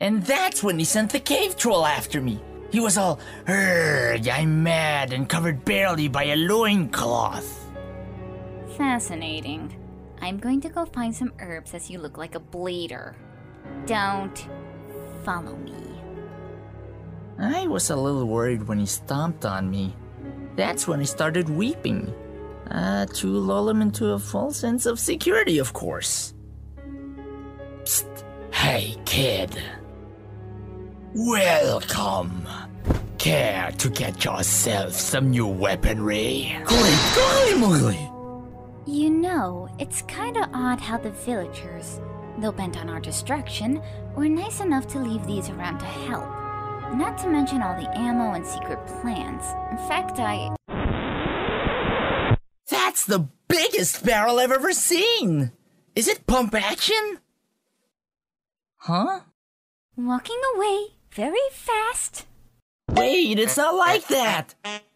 And that's when he sent the cave troll after me. He was all, I'm mad and covered barely by a loincloth. Fascinating. I'm going to go find some herbs as you look like a bleeder. Don't follow me. I was a little worried when he stomped on me. That's when I started weeping. Uh, to lull him into a false sense of security, of course. Psst. Hey, kid. Welcome. Care to get yourself some new weaponry? Great golly moly! You know, it's kinda odd how the villagers, though bent on our destruction, were nice enough to leave these around to help. Not to mention all the ammo and secret plans. In fact, I. That's the biggest barrel I've ever seen! Is it pump action? Huh? Walking away very fast. Wait, it's not like that!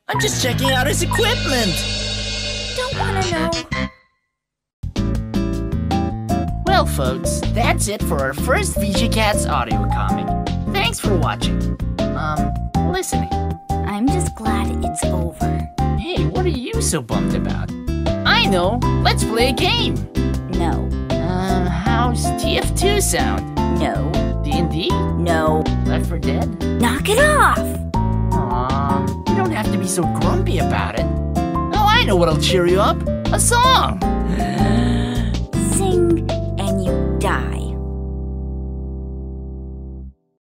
I'm just checking out his equipment! Don't wanna know. Well, folks, that's it for our first VG Cats audio comic. Thanks for watching. Um, listening. I'm just glad it's over. Hey, what are you so bummed about? I know! Let's play a game! No, Um, how's TF2 sound? No, D&D? no. Left 4 Dead? Knock it off! Aw, you don't have to be so grumpy about it. Oh, I know what'll cheer you up. A song!